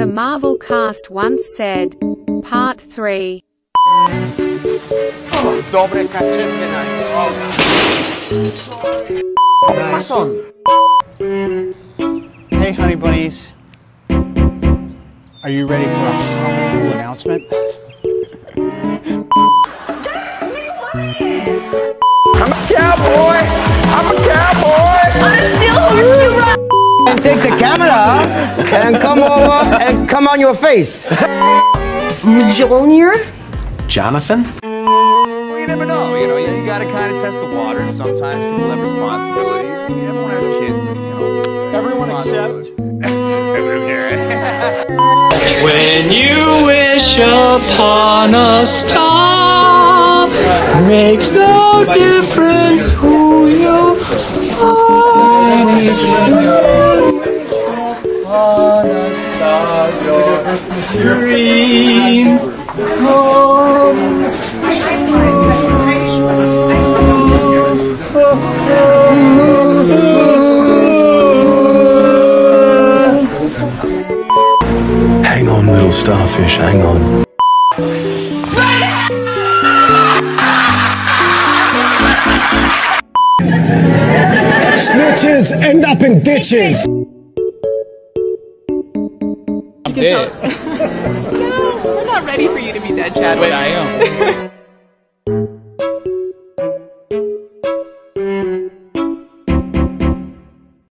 The Marvel cast once said, Part 3. Dobre kaczeskie na Hey, honey bunnies. Are you ready for a hot cool announcement? The and come over and come on your face. Junior? Jonathan? Well, you never know, you know, you, you gotta kind of test the waters. Sometimes people have responsibilities. Everyone has kids, and, you know. Everyone responsibilities. When you wish upon a star, makes no difference a star, your dreams come Hang on, little starfish, hang on. Snitches end up in ditches you can dead. no, we're not ready for you to be dead, Chad. Wait, I am.